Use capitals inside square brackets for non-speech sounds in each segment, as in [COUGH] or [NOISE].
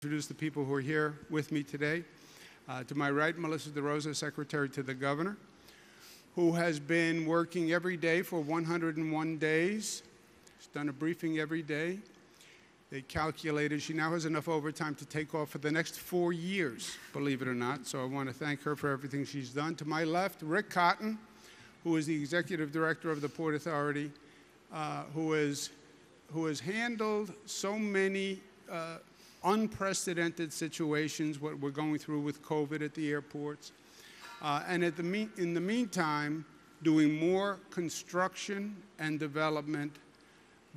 introduce the people who are here with me today. Uh, to my right, Melissa DeRosa, Secretary to the Governor, who has been working every day for 101 days. She's done a briefing every day. They calculated she now has enough overtime to take off for the next four years, believe it or not. So I want to thank her for everything she's done. To my left, Rick Cotton, who is the Executive Director of the Port Authority, uh, who, is, who has handled so many uh, unprecedented situations, what we're going through with COVID at the airports. Uh, and at the in the meantime, doing more construction and development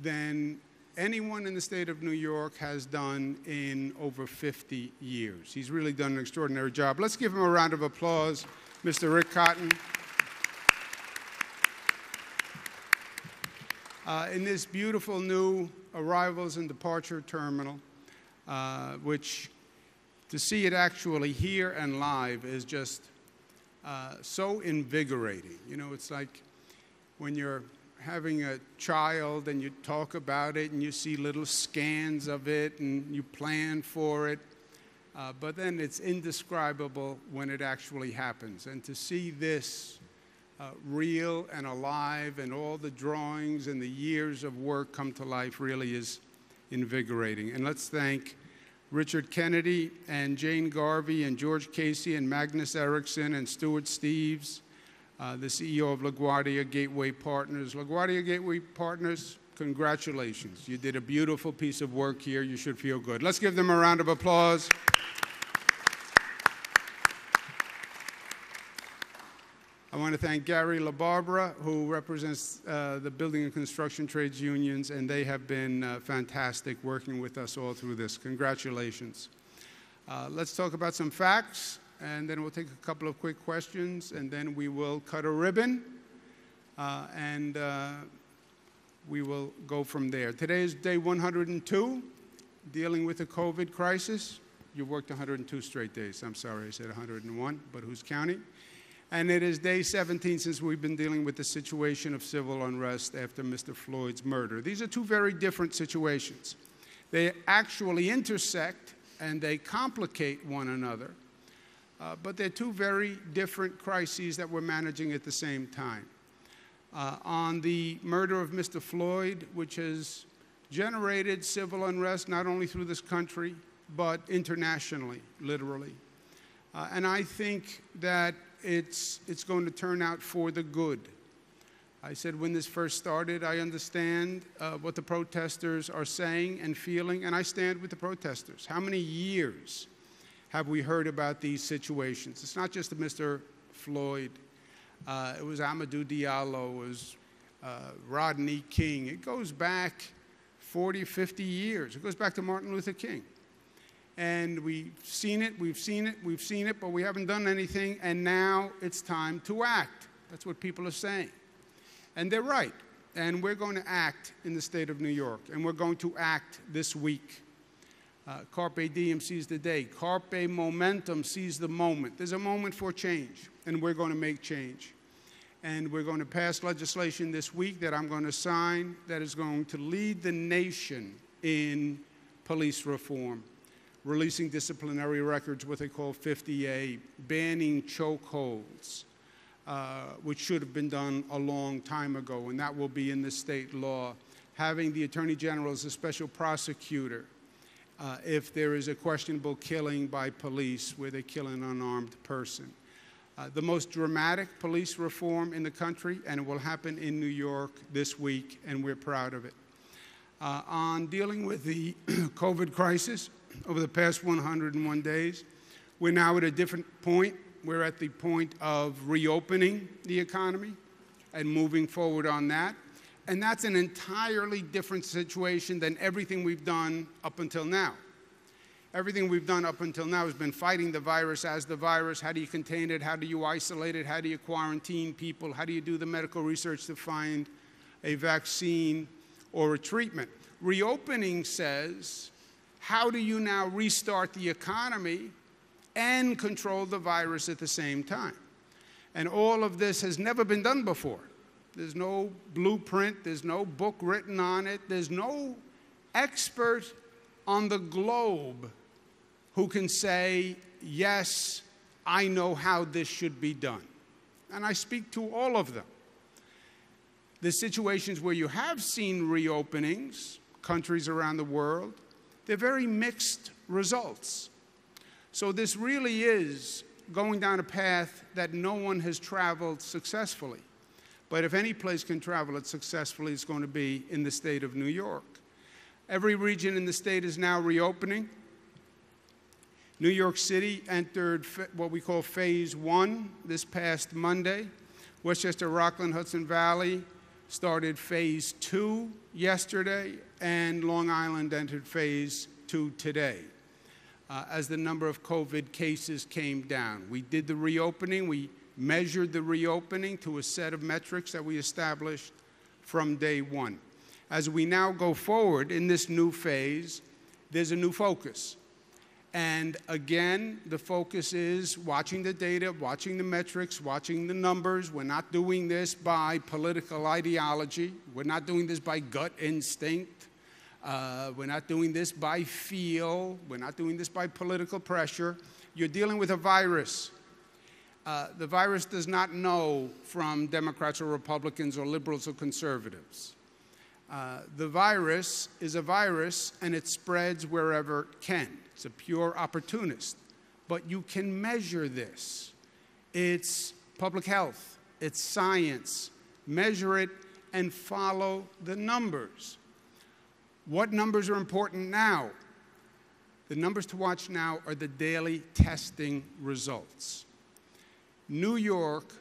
than anyone in the state of New York has done in over 50 years. He's really done an extraordinary job. Let's give him a round of applause, Mr. Rick Cotton. Uh, in this beautiful new arrivals and departure terminal, uh, which to see it actually here and live is just uh, so invigorating. You know, it's like when you're having a child and you talk about it and you see little scans of it and you plan for it. Uh, but then it's indescribable when it actually happens. And to see this uh, real and alive and all the drawings and the years of work come to life really is invigorating. And let's thank Richard Kennedy and Jane Garvey and George Casey and Magnus Erickson and Stewart Steeves, uh, the CEO of LaGuardia Gateway Partners. LaGuardia Gateway Partners, congratulations. You did a beautiful piece of work here. You should feel good. Let's give them a round of applause. I want to thank Gary LaBarbera, who represents uh, the building and construction trades unions, and they have been uh, fantastic working with us all through this. Congratulations. Uh, let's talk about some facts, and then we'll take a couple of quick questions, and then we will cut a ribbon, uh, and uh, we will go from there. Today is day 102, dealing with the COVID crisis. You worked 102 straight days. I'm sorry, I said 101, but who's counting? And it is day 17 since we've been dealing with the situation of civil unrest after Mr. Floyd's murder. These are two very different situations. They actually intersect and they complicate one another, uh, but they're two very different crises that we're managing at the same time. Uh, on the murder of Mr. Floyd, which has generated civil unrest not only through this country, but internationally, literally. Uh, and I think that it's, it's going to turn out for the good. I said when this first started, I understand uh, what the protesters are saying and feeling, and I stand with the protesters. How many years have we heard about these situations? It's not just Mr. Floyd, uh, it was Amadou Diallo, it was uh, Rodney King. It goes back 40, 50 years. It goes back to Martin Luther King and we've seen it, we've seen it, we've seen it, but we haven't done anything, and now it's time to act. That's what people are saying. And they're right. And we're going to act in the state of New York, and we're going to act this week. Uh, Carpe diem seize the day. Carpe momentum seize the moment. There's a moment for change, and we're going to make change. And we're going to pass legislation this week that I'm going to sign that is going to lead the nation in police reform releasing disciplinary records, what they call 50A, banning chokeholds, uh, which should have been done a long time ago, and that will be in the state law. Having the Attorney General as a special prosecutor uh, if there is a questionable killing by police where they kill an unarmed person. Uh, the most dramatic police reform in the country, and it will happen in New York this week, and we're proud of it. Uh, on dealing with the [CLEARS THROAT] COVID crisis, over the past 101 days. We're now at a different point. We're at the point of reopening the economy and moving forward on that. And that's an entirely different situation than everything we've done up until now. Everything we've done up until now has been fighting the virus as the virus. How do you contain it? How do you isolate it? How do you quarantine people? How do you do the medical research to find a vaccine or a treatment? Reopening says how do you now restart the economy and control the virus at the same time? And all of this has never been done before. There's no blueprint, there's no book written on it, there's no expert on the globe who can say, Yes, I know how this should be done. And I speak to all of them. The situations where you have seen reopenings, countries around the world, they're very mixed results. So this really is going down a path that no one has traveled successfully. But if any place can travel it successfully, it's going to be in the state of New York. Every region in the state is now reopening. New York City entered what we call phase one this past Monday. Westchester, Rockland, Hudson Valley started phase two yesterday, and Long Island entered phase two today uh, as the number of COVID cases came down. We did the reopening, we measured the reopening to a set of metrics that we established from day one. As we now go forward in this new phase, there's a new focus. And again, the focus is watching the data, watching the metrics, watching the numbers. We're not doing this by political ideology. We're not doing this by gut instinct. Uh, we're not doing this by feel. We're not doing this by political pressure. You're dealing with a virus. Uh, the virus does not know from Democrats or Republicans or liberals or conservatives. Uh, the virus is a virus and it spreads wherever it can. It's a pure opportunist. But you can measure this. It's public health, it's science. Measure it and follow the numbers. What numbers are important now? The numbers to watch now are the daily testing results. New York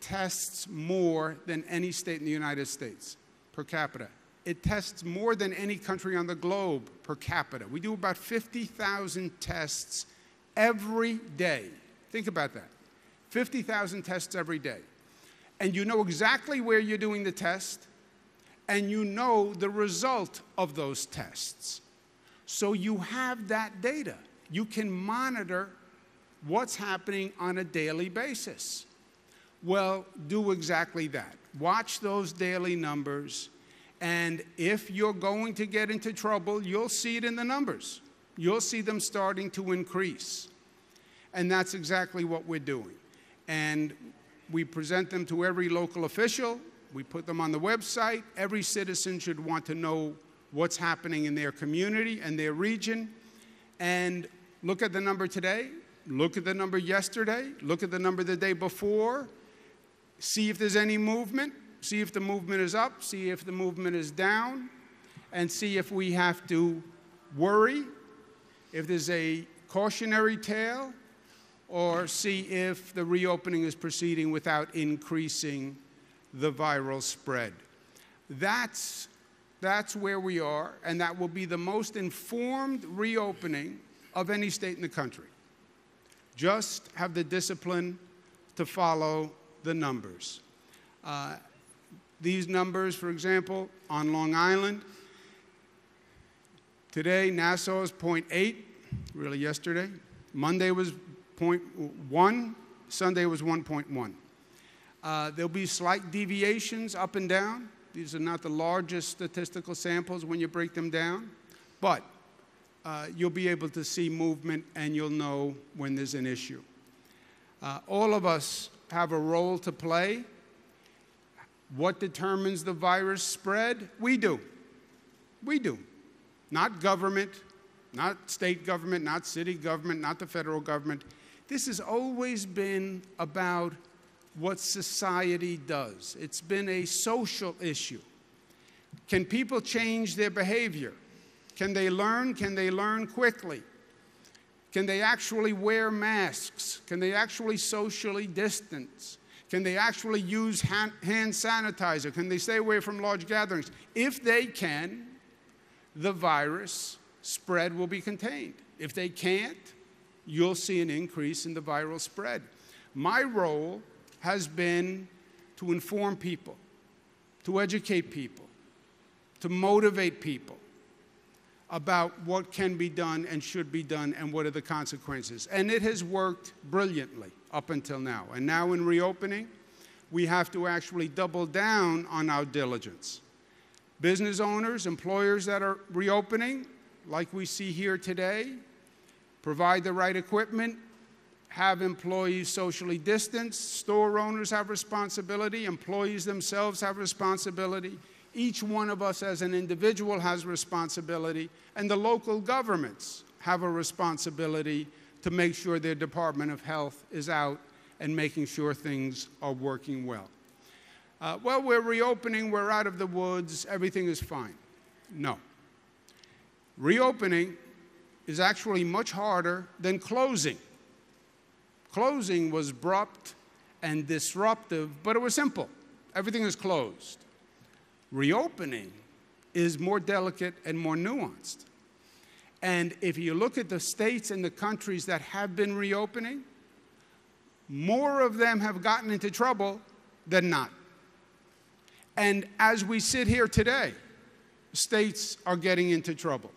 tests more than any state in the United States per capita. It tests more than any country on the globe per capita. We do about 50,000 tests every day. Think about that 50,000 tests every day. And you know exactly where you're doing the test, and you know the result of those tests. So you have that data. You can monitor what's happening on a daily basis. Well, do exactly that. Watch those daily numbers, and if you're going to get into trouble, you'll see it in the numbers. You'll see them starting to increase. And that's exactly what we're doing. And we present them to every local official, we put them on the website. Every citizen should want to know what's happening in their community and their region. And look at the number today, look at the number yesterday, look at the number the day before, see if there's any movement, see if the movement is up, see if the movement is down, and see if we have to worry, if there's a cautionary tale, or see if the reopening is proceeding without increasing the viral spread. That's, that's where we are, and that will be the most informed reopening of any state in the country. Just have the discipline to follow the numbers. Uh, these numbers, for example, on Long Island, today Nassau is 0.8, really yesterday. Monday was 0.1, Sunday was 1.1. Uh, there'll be slight deviations up and down. These are not the largest statistical samples when you break them down, but uh, you'll be able to see movement and you'll know when there's an issue. Uh, all of us have a role to play. What determines the virus spread? We do. We do. Not government, not state government, not city government, not the federal government. This has always been about what society does. It's been a social issue. Can people change their behavior? Can they learn? Can they learn quickly? Can they actually wear masks? Can they actually socially distance? Can they actually use hand, hand, sanitizer? Can they stay away from large gatherings? If they can, the virus spread will be contained. If they can't, you'll see an increase in the viral spread. My role has been to inform people, to educate people, to motivate people about what can be done and should be done and what are the consequences. And it has worked brilliantly up until now. And now, in reopening, we have to actually double down on our diligence. Business owners, employers that are reopening, like we see here today, provide the right equipment, have employees socially distanced, store owners have responsibility, employees themselves have responsibility, each one of us as an individual has responsibility, and the local governments have a responsibility to make sure their Department of Health is out and making sure things are working well. Uh, well, we're reopening, we're out of the woods, everything is fine. No. Reopening is actually much harder than closing. Closing was abrupt and disruptive, but it was simple. Everything is closed. Reopening is more delicate and more nuanced. And if you look at the states and the countries that have been reopening, more of them have gotten into trouble than not. And as we sit here today, states are getting into trouble.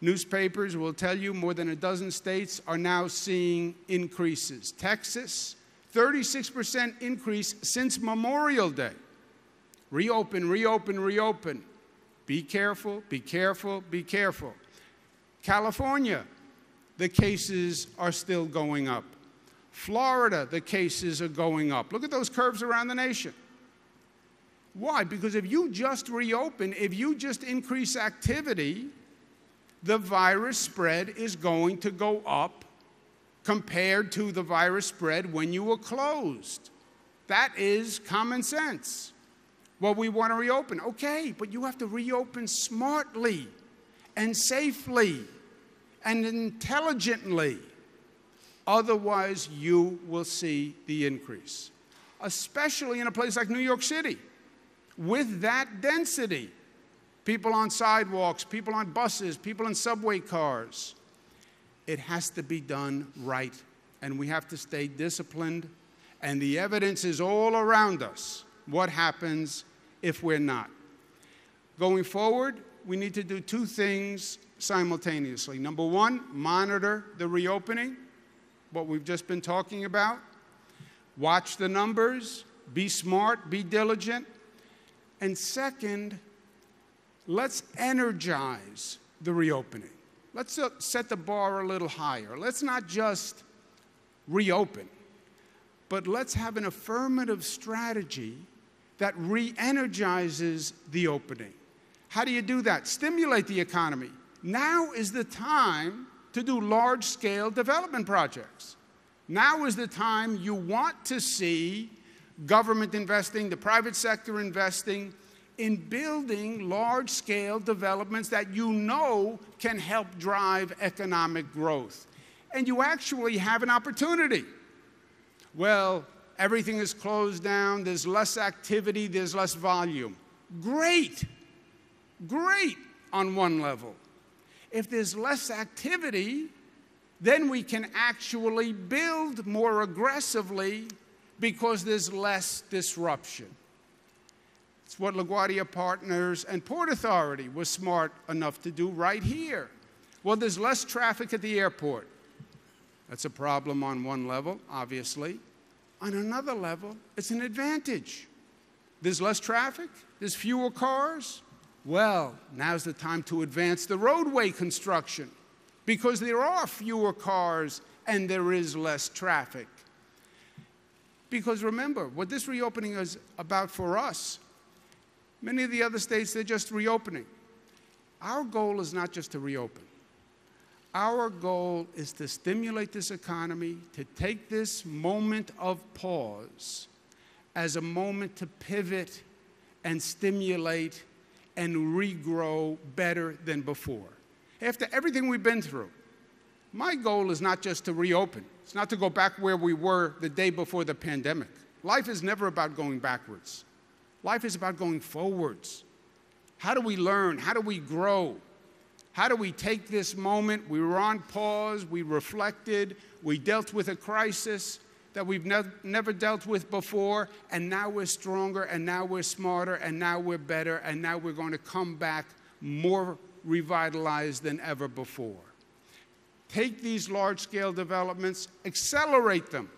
Newspapers will tell you more than a dozen states are now seeing increases. Texas, 36% increase since Memorial Day. Reopen, reopen, reopen. Be careful, be careful, be careful. California, the cases are still going up. Florida, the cases are going up. Look at those curves around the nation. Why? Because if you just reopen, if you just increase activity, the virus spread is going to go up compared to the virus spread when you were closed. That is common sense. Well, we want to reopen. Okay, but you have to reopen smartly and safely and intelligently. Otherwise, you will see the increase, especially in a place like New York City with that density. People on sidewalks, people on buses, people in subway cars. It has to be done right, and we have to stay disciplined. And the evidence is all around us what happens if we're not. Going forward, we need to do two things simultaneously. Number one, monitor the reopening, what we've just been talking about. Watch the numbers, be smart, be diligent. And second, let's energize the reopening. Let's uh, set the bar a little higher. Let's not just reopen, but let's have an affirmative strategy that re energizes the opening. How do you do that? Stimulate the economy. Now is the time to do large scale development projects. Now is the time you want to see government investing, the private sector investing in building large scale developments that you know can help drive economic growth. And you actually have an opportunity. Well, everything is closed down, there's less activity, there's less volume. Great, great on one level. If there's less activity, then we can actually build more aggressively because there's less disruption. It's what LaGuardia Partners and Port Authority was smart enough to do right here. Well, there's less traffic at the airport. That's a problem on one level, obviously. On another level, it's an advantage. There's less traffic, there's fewer cars. Well, now's the time to advance the roadway construction because there are fewer cars and there is less traffic. Because remember, what this reopening is about for us, many of the other states, they're just reopening. Our goal is not just to reopen. Our goal is to stimulate this economy, to take this moment of pause as a moment to pivot and stimulate and regrow better than before. After everything we've been through, my goal is not just to reopen, it's not to go back where we were the day before the pandemic. Life is never about going backwards, life is about going forwards. How do we learn? How do we grow? How do we take this moment? We were on pause, we reflected, we dealt with a crisis that we've ne- never dealt with before, and now we're stronger, and now we're smarter, and now we're better, and now we're going to come back more revitalized than ever before. Take these large scale developments, accelerate them.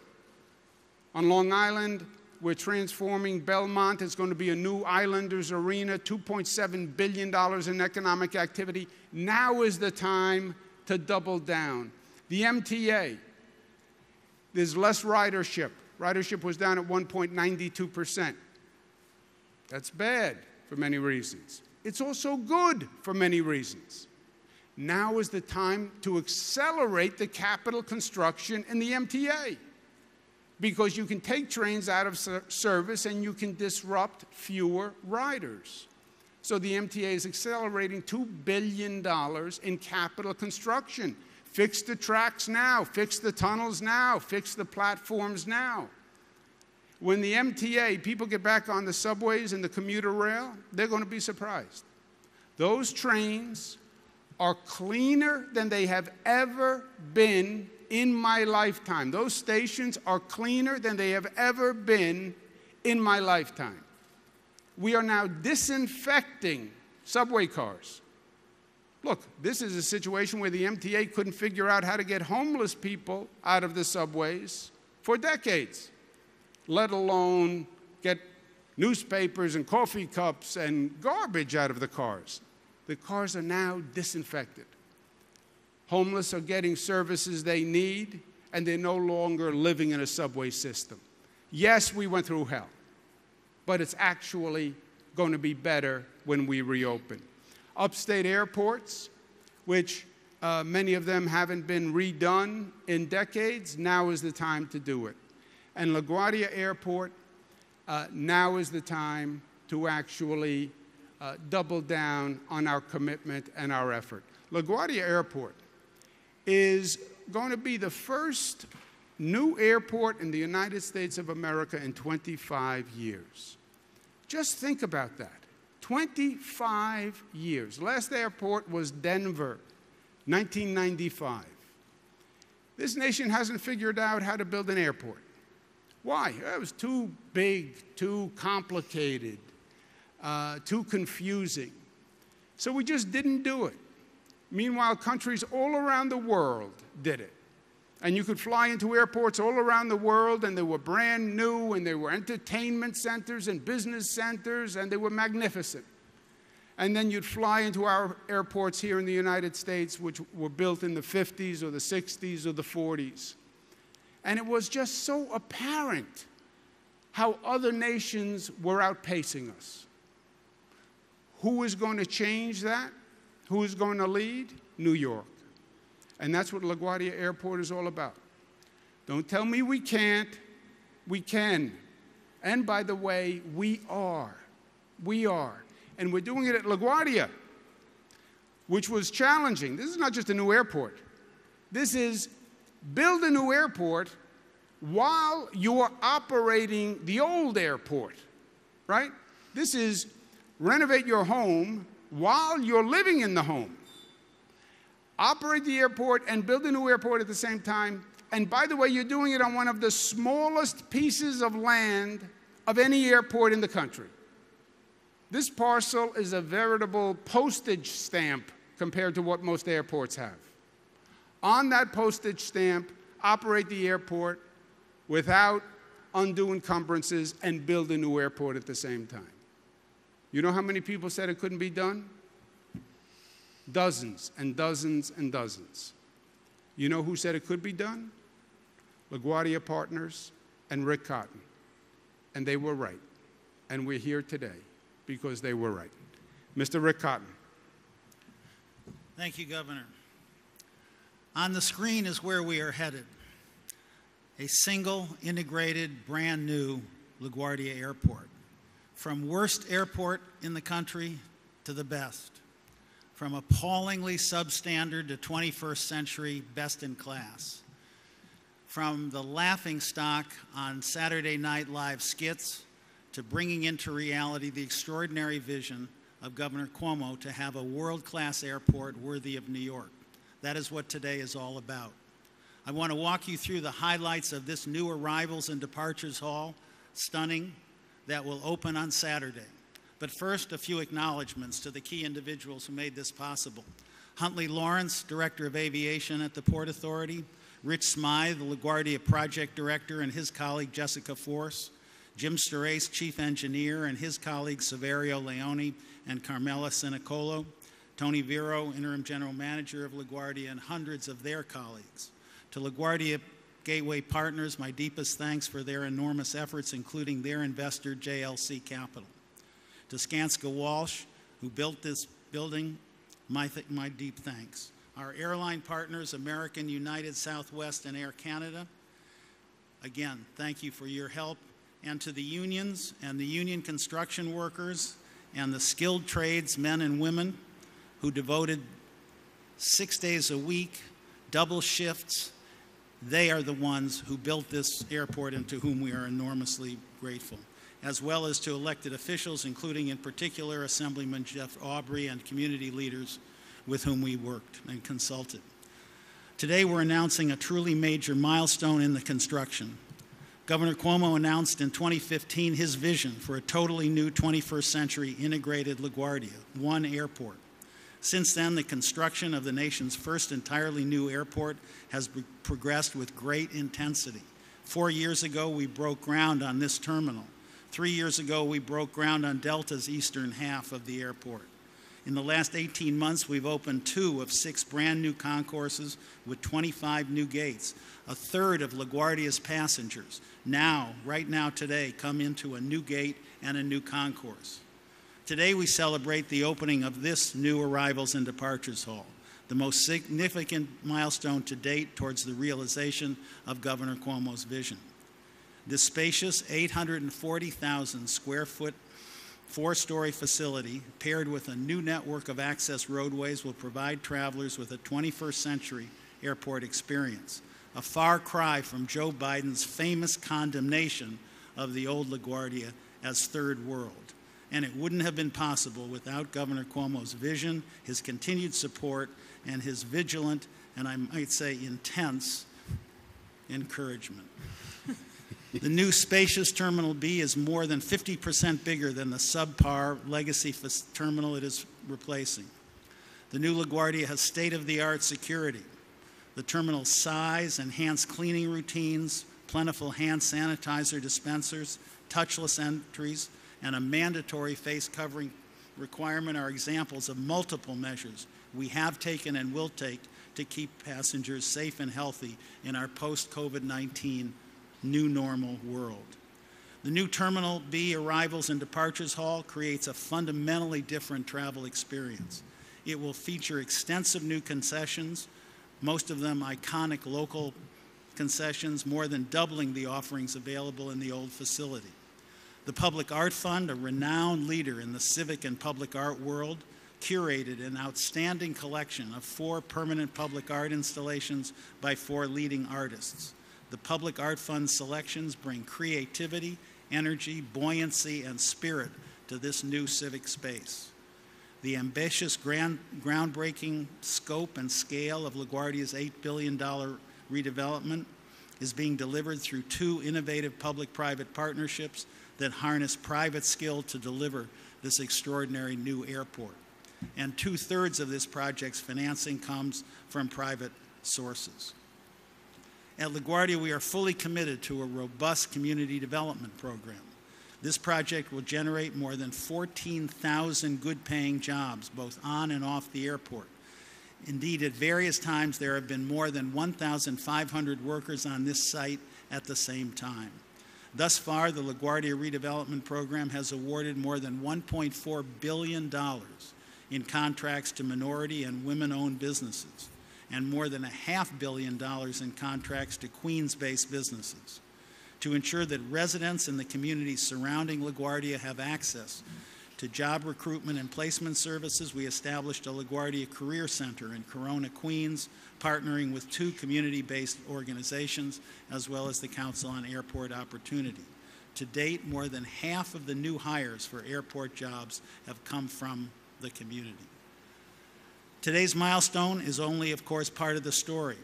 On Long Island, we're transforming Belmont. It's going to be a new Islanders arena, $2.7 billion in economic activity. Now is the time to double down. The MTA, there's less ridership. Ridership was down at 1.92%. That's bad for many reasons. It's also good for many reasons. Now is the time to accelerate the capital construction in the MTA because you can take trains out of service and you can disrupt fewer riders. So the MTA is accelerating $2 billion in capital construction. Fix the tracks now, fix the tunnels now, fix the platforms now. When the MTA, people get back on the subways and the commuter rail, they're going to be surprised. Those trains are cleaner than they have ever been in my lifetime. Those stations are cleaner than they have ever been in my lifetime. We are now disinfecting subway cars. Look, this is a situation where the MTA couldn't figure out how to get homeless people out of the subways for decades, let alone get newspapers and coffee cups and garbage out of the cars. The cars are now disinfected. Homeless are getting services they need, and they're no longer living in a subway system. Yes, we went through hell, but it's actually going to be better when we reopen. Upstate airports, which uh, many of them haven't been redone in decades, now is the time to do it. And LaGuardia Airport, uh, now is the time to actually uh, double down on our commitment and our effort. LaGuardia Airport is going to be the first new airport in the United States of America in 25 years. Just think about that. 25 years. Last airport was Denver, 1995. This nation hasn't figured out how to build an airport. Why? It was too big, too complicated, uh, too confusing. So we just didn't do it. Meanwhile, countries all around the world did it. And you could fly into airports all around the world, and they were brand new, and they were entertainment centers and business centers, and they were magnificent. And then you'd fly into our airports here in the United States, which were built in the 50s or the 60s or the 40s. And it was just so apparent how other nations were outpacing us. Who is going to change that? Who is going to lead? New York. And that's what LaGuardia Airport is all about. Don't tell me we can't. We can. And by the way, we are. We are. And we're doing it at LaGuardia, which was challenging. This is not just a new airport. This is build a new airport while you're operating the old airport, right? This is renovate your home while you're living in the home. Operate the airport and build a new airport at the same time. And by the way, you're doing it on one of the smallest pieces of land of any airport in the country. This parcel is a veritable postage stamp compared to what most airports have. On that postage stamp, operate the airport without undue encumbrances and build a new airport at the same time. You know how many people said it couldn't be done? Dozens and dozens and dozens. You know who said it could be done? LaGuardia Partners and Rick Cotton. And they were right. And we're here today because they were right. Mr. Rick Cotton. Thank you, Governor. On the screen is where we are headed a single, integrated, brand new LaGuardia Airport. From worst airport in the country to the best. From appallingly substandard to 21st century best in class. From the laughing stock on Saturday Night Live skits to bringing into reality the extraordinary vision of Governor Cuomo to have a world class airport worthy of New York. That is what today is all about. I want to walk you through the highlights of this new arrivals and departures hall. Stunning, that will open on Saturday. But first, a few acknowledgments to the key individuals who made this possible. Huntley Lawrence, Director of Aviation at the Port Authority, Rich Smythe, the LaGuardia Project Director, and his colleague Jessica Force, Jim Starace, Chief Engineer, and his colleagues Saverio Leone and Carmela Sinicolo, Tony Vero, interim general manager of LaGuardia, and hundreds of their colleagues. To LaGuardia Gateway partners, my deepest thanks for their enormous efforts, including their investor, JLC Capital. To Skanska Walsh, who built this building, my, th- my deep thanks. Our airline partners, American, United, Southwest, and Air Canada, again, thank you for your help. And to the unions and the union construction workers and the skilled trades, men and women, who devoted six days a week, double shifts, they are the ones who built this airport and to whom we are enormously grateful, as well as to elected officials, including in particular Assemblyman Jeff Aubry and community leaders with whom we worked and consulted. Today we're announcing a truly major milestone in the construction. Governor Cuomo announced in 2015 his vision for a totally new 21st century integrated LaGuardia, one airport. Since then, the construction of the nation's first entirely new airport has progressed with great intensity. Four years ago, we broke ground on this terminal. Three years ago, we broke ground on Delta's eastern half of the airport. In the last 18 months, we've opened two of six brand new concourses with 25 new gates. A third of LaGuardia's passengers now, right now, today, come into a new gate and a new concourse. Today, we celebrate the opening of this new Arrivals and Departures Hall, the most significant milestone to date towards the realization of Governor Cuomo's vision. This spacious 840,000 square foot four story facility, paired with a new network of access roadways, will provide travelers with a 21st century airport experience, a far cry from Joe Biden's famous condemnation of the old LaGuardia as third world. And it wouldn't have been possible without Governor Cuomo's vision, his continued support, and his vigilant, and I might say intense, encouragement. The new spacious Terminal B is more than 50% bigger than the subpar legacy terminal it is replacing. The new LaGuardia has state of the art security. The terminal's size, enhanced cleaning routines, plentiful hand sanitizer dispensers, touchless entries, and a mandatory face covering requirement are examples of multiple measures we have taken and will take to keep passengers safe and healthy in our post COVID 19 new normal world. The new Terminal B arrivals and departures hall creates a fundamentally different travel experience. It will feature extensive new concessions, most of them iconic local concessions, more than doubling the offerings available in the old facility. The Public Art Fund, a renowned leader in the civic and public art world, curated an outstanding collection of four permanent public art installations by four leading artists. The Public Art Fund selections bring creativity, energy, buoyancy, and spirit to this new civic space. The ambitious, grand, groundbreaking scope and scale of LaGuardia's $8 billion redevelopment is being delivered through two innovative public private partnerships that harness private skill to deliver this extraordinary new airport. And two thirds of this project's financing comes from private sources. At LaGuardia, we are fully committed to a robust community development program. This project will generate more than 14,000 good paying jobs, both on and off the airport. Indeed, at various times, there have been more than 1,500 workers on this site at the same time. Thus far, the LaGuardia redevelopment program has awarded more than $1.4 billion in contracts to minority and women owned businesses and more than a half billion dollars in contracts to Queens based businesses. To ensure that residents in the communities surrounding LaGuardia have access to job recruitment and placement services, we established a LaGuardia Career Center in Corona, Queens, partnering with two community based organizations as well as the Council on Airport Opportunity. To date, more than half of the new hires for airport jobs have come from the community. Today's milestone is only, of course, part of the story.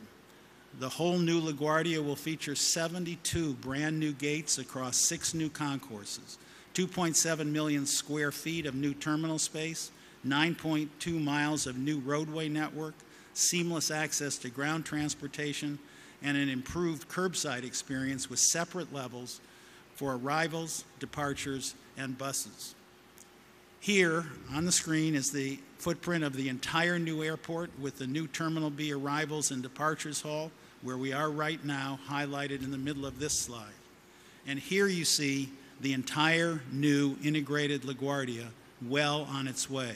The whole new LaGuardia will feature 72 brand new gates across six new concourses, 2.7 million square feet of new terminal space, 9.2 miles of new roadway network, seamless access to ground transportation, and an improved curbside experience with separate levels for arrivals, departures, and buses. Here on the screen is the footprint of the entire new airport with the new Terminal B arrivals and departures hall, where we are right now, highlighted in the middle of this slide. And here you see the entire new integrated LaGuardia well on its way.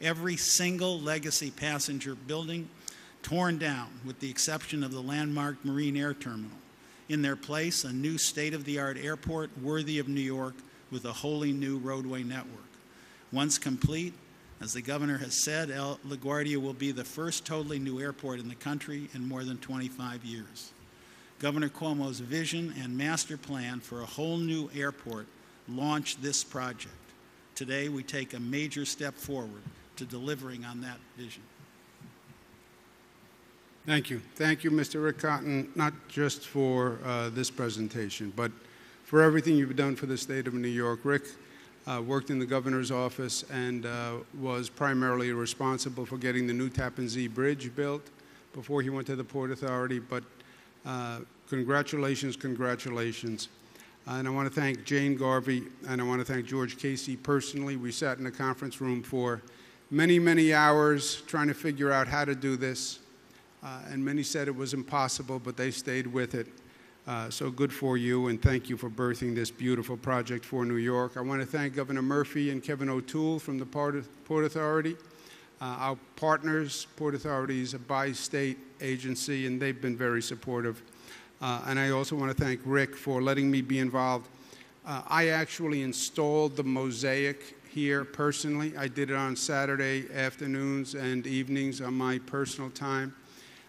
Every single legacy passenger building torn down, with the exception of the landmark Marine Air Terminal. In their place, a new state of the art airport worthy of New York with a wholly new roadway network. Once complete, as the governor has said, LaGuardia will be the first totally new airport in the country in more than 25 years. Governor Cuomo's vision and master plan for a whole new airport launched this project. Today, we take a major step forward to delivering on that vision. Thank you. Thank you, Mr. Rick Cotton, not just for uh, this presentation, but for everything you've done for the state of New York. Rick uh, worked in the governor's office and uh, was primarily responsible for getting the new Tappan Zee Bridge built before he went to the Port Authority. But uh, congratulations, congratulations. And I want to thank Jane Garvey and I want to thank George Casey personally. We sat in the conference room for many, many hours trying to figure out how to do this. Uh, and many said it was impossible, but they stayed with it. Uh, so good for you, and thank you for birthing this beautiful project for New York. I want to thank Governor Murphy and Kevin O'Toole from the Port, Authority. Uh, our partners, Port Authority is a bi-state agency, and they've been very supportive. Uh, and I also want to thank Rick for letting me be involved. Uh, I actually installed the mosaic here personally. I did it on Saturday afternoons and evenings on my personal time.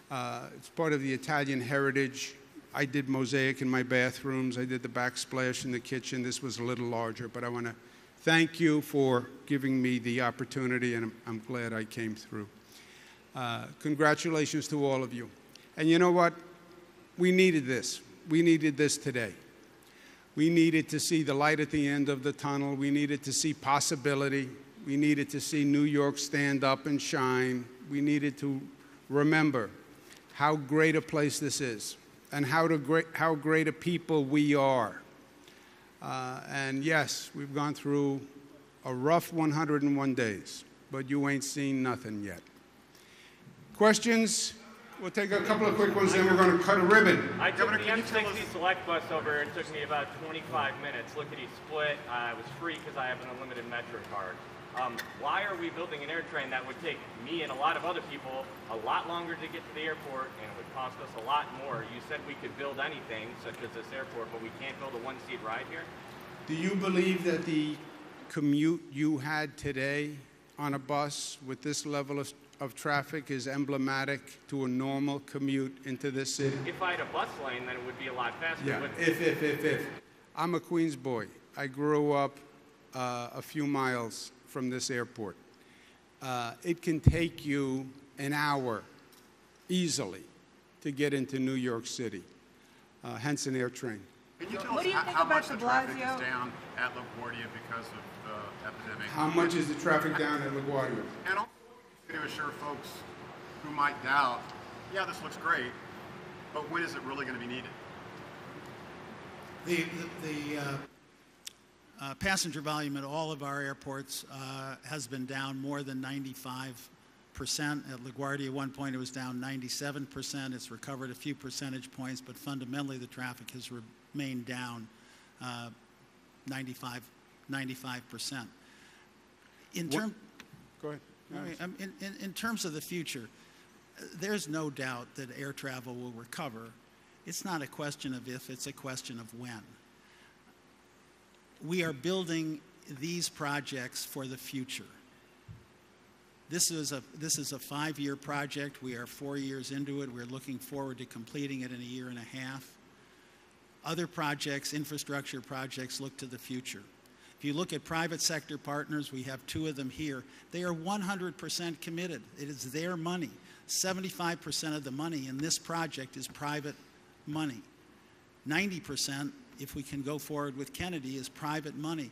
Uh, it's part of the Italian heritage. I did mosaic in my bathrooms. I did the backsplash in the kitchen. This was a little larger, but I want to thank you for giving me the opportunity, and I'm, I'm glad I came through. Uh, congratulations to all of you. And you know what? We needed this. We needed this today. We needed to see the light at the end of the tunnel. We needed to see possibility. We needed to see New York stand up and shine. We needed to remember how great a place this is and how, to great, how great a people we are. Uh, and yes, we've gone through a rough 101 days, but you ain't seen nothing yet. Questions? We'll take a couple of quick ones, then we're going to cut a ribbon. I took Governor, the can M60 Select bus over. It took me about 25 minutes. Lickety split. I was free because I have an unlimited Metro card. Um, why are we building an air train that would take me and a lot of other people a lot longer to get to the airport and it would cost us a lot more? You said we could build anything, such as this airport, but we can't build a one-seat ride here? Do you believe that the commute you had today on a bus with this level of, of traffic is emblematic to a normal commute into this city? If I had a bus lane, then it would be a lot faster. Yeah, if, if, if, if. I'm a Queens boy. I grew up uh, a few miles from this airport. Uh, it can take you an hour easily to get into New York City, uh, hence an air train. Can you tell What us do you how, think how about much de the traffic Blasio? is down at LaGuardia because of the epidemic? How much is the traffic down at LaGuardia? And also to assure folks who might doubt, yeah, this looks great, but when is it really going to be needed? The, the, the uh, uh, passenger volume at all of our airports uh, has been down more than 95 percent. At LaGuardia, at one point, it was down 97 percent. It's recovered a few percentage points, but fundamentally, the traffic has remained down uh, 95 percent. In What- term, Go ahead. I mean, in, in, in terms of the future, there's no doubt that air travel will recover. It's not a question of if, it's a question of when. We are building these projects for the future. This is a, this is a five year project. We are four years into it. We're looking forward to completing it in a year and a half. Other projects, infrastructure projects, look to the future. If you look at private sector partners, we have two of them here. They are 100% committed. It is their money. 75% of the money in this project is private money. 90%, if we can go forward with Kennedy, is private money.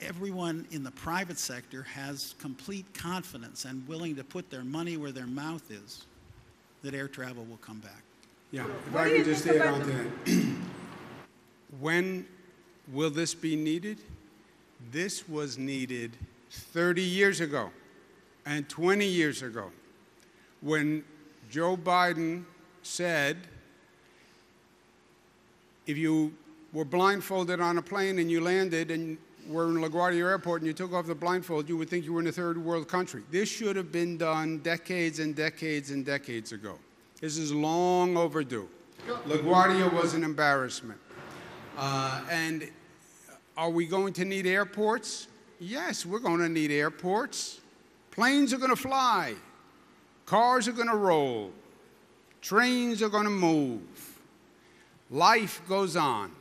Everyone in the private sector has complete confidence and willing to put their money where their mouth is that air travel will come back. Yeah, if What I do could just add on to that. [CLEARS THROAT] When will this be needed? This was needed 30 years ago and 20 years ago when Joe Biden said if you were blindfolded on a plane and you landed and were in LaGuardia Airport and you took off the blindfold, you would think you were in a third world country. This should have been done decades and decades and decades ago. This is long overdue. LaGuardia was an embarrassment. Uh, and are we going to need airports? Yes, we're going to need airports. Planes are going to fly. Cars are going to roll. Trains are going to move. Life goes on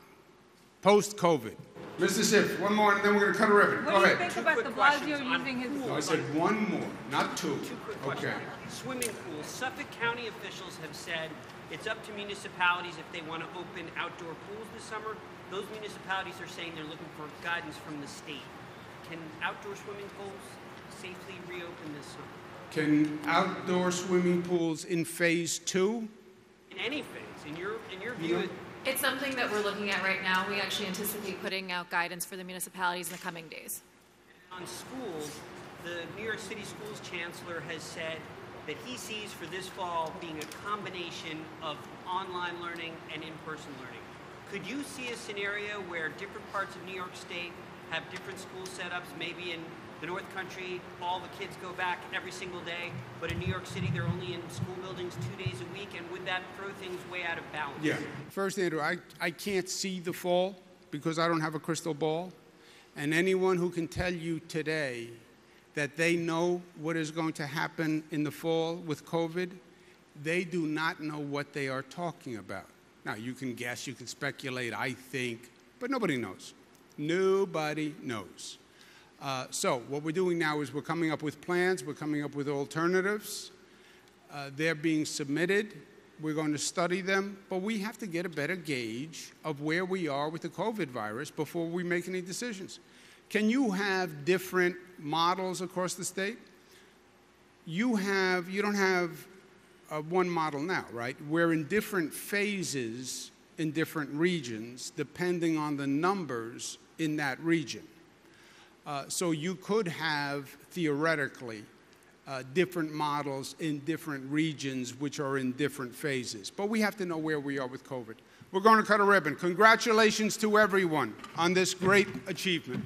post COVID. Mr. Schiff, one more and then we're going to cut a ribbon. What Go do you ahead. think about de quick questions Blasio using his No, I said one more, not two. Two quick Okay. questions. Swimming pools. Suffolk County officials have said it's up to municipalities if they want to open outdoor pools this summer. Those municipalities are saying they're looking for guidance from the state. Can outdoor swimming pools safely reopen this summer? Can outdoor swimming pools in phase two? In any phase, in your in your view, Yeah. It's something that we're looking at right now. We actually anticipate putting out guidance for the municipalities in the coming days. on schools, the New York City Schools Chancellor has said that he sees for this fall being a combination of online learning and in-person learning. Could you see a scenario where different parts of New York State have different school setups? Maybe in the North Country, all the kids go back every single day, but in New York City, they're only in school buildings two days a week, and would that throw things way out of balance? Yeah. First, Andrew, I, I can't see the fall because I don't have a crystal ball. And anyone who can tell you today that they know what is going to happen in the fall with COVID, they do not know what they are talking about. Now, you can guess, you can speculate, I think, but nobody knows. Nobody knows. Uh, so, what we're doing now is we're coming up with plans, we're coming up with alternatives. Uh, they're being submitted. We're going to study them, but we have to get a better gauge of where we are with the COVID virus before we make any decisions. Can you have different models across the state? You have, you don't have uh, one model now, right? We're in different phases in different regions depending on the numbers in that region. Uh, so you could have theoretically uh, different models in different regions which are in different phases. But we have to know where we are with COVID. We're going to cut a ribbon. Congratulations to everyone on this great achievement.